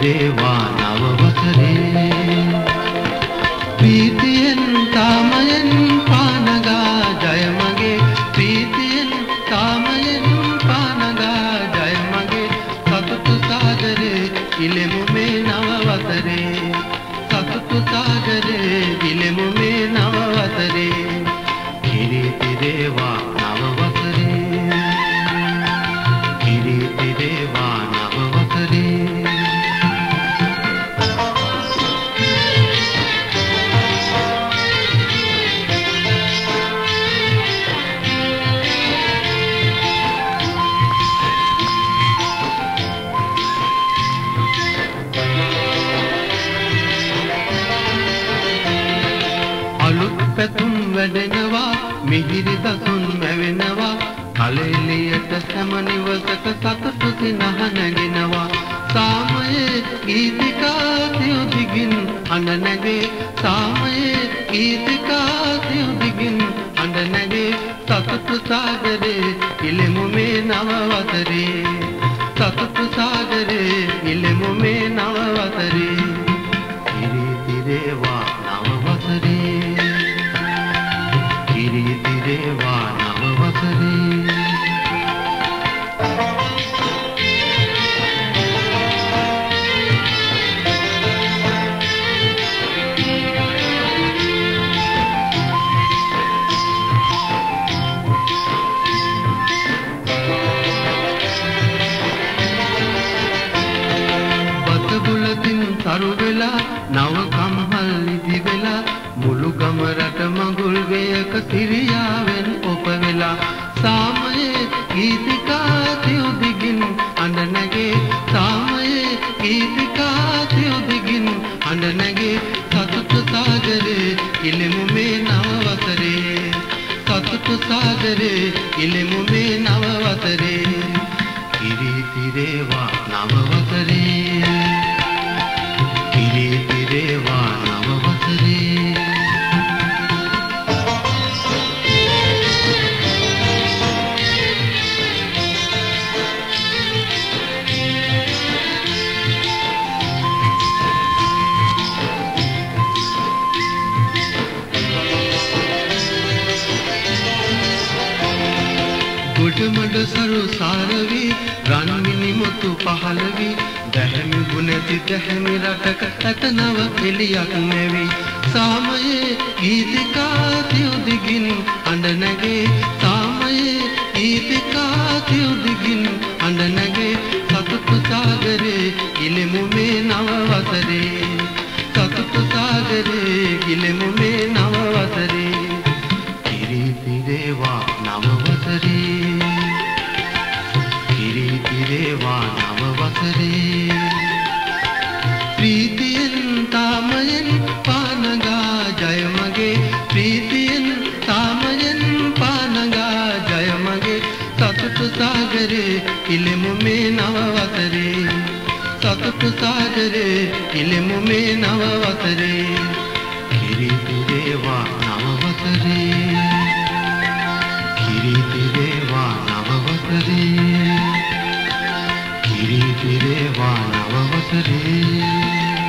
වේවා නව වසරේ ප්‍රීතියෙන් තාමයෙන් පානගා ජය මගේ. ප්‍රීතියෙන් තාමයෙන් පානගා ජය මගේ. සතුටු සාගරේ ඉලෙමු මේ නව වසරේ සතුටු සාගරේ ඉලෙමු මේ නව වසරේ කිරිති දේවා පැතුම් වැඩෙනවා මිහිරි දසුන් මැවෙනවා. කලෙලියට සැම නිවසක සතුටු සිනහ නැගෙනවා. සාමයේ ගීතිකා සියු දිගින් අඬ නැගේ. සාමයේ ගීතිකා සියු දිගින් අඬ නැගේ. සතුටු සාගරේ ඉලෙමු මේ නව වසරේ. සතුටු සාගරේ ඉලෙමු මේ නව වසරේ. කිරි තිරේවා බතබුලතින් තරු වෙලා නව කම්හල් නිදි වෙලා මුළු ගම රට මඟුල් වේයක සිරියාවෙන් ඔප වෙලා. සාමයේ ගීතිකා සියු දිගින් අඬ නැගේ සාමයේ ගීතිකා සියු දිගින් අඬ නැගේ සතුටු සාගරේ ඉලෙමු මේ නව වසරේ. සතුටු සාගරේ ඉලෙමු මේ නව වසරේ. කිරි තිරේවා නව වසරේ. ගොඩමඩ සරු සාරවි රන්මිනි මුතු පහළවි. දැහැමි ගුණැති දැහැමි රටක ඇත නව එලියක් නැවි. සාමයේ ගීතිකා සියු දිගින් අඬ නැගේ. සාමයේ ගීතිකා සියු දිගින් අඬ නැගේ. සතුටු සාගරේ ඉලෙමු මේ නව වසරේ. සතුටු සාගරේ ඉලෙමු මේ කිරි පිරේවා නව වසරේ. ප්‍රීතියෙන් තාමයෙන් පානගා ජය මගේ. ප්‍රීතියෙන් තාමයෙන් පානගා ජය මගේ. සතුටු සාගරේ ඉලෙමු මේ නව වසරේ. සතුටු සාගරේ ඉලෙමු මේ නව වසරේ. කිරි පිරේවා නව වසරේ. වසරේ කිරි පිරේවා නව වසරේ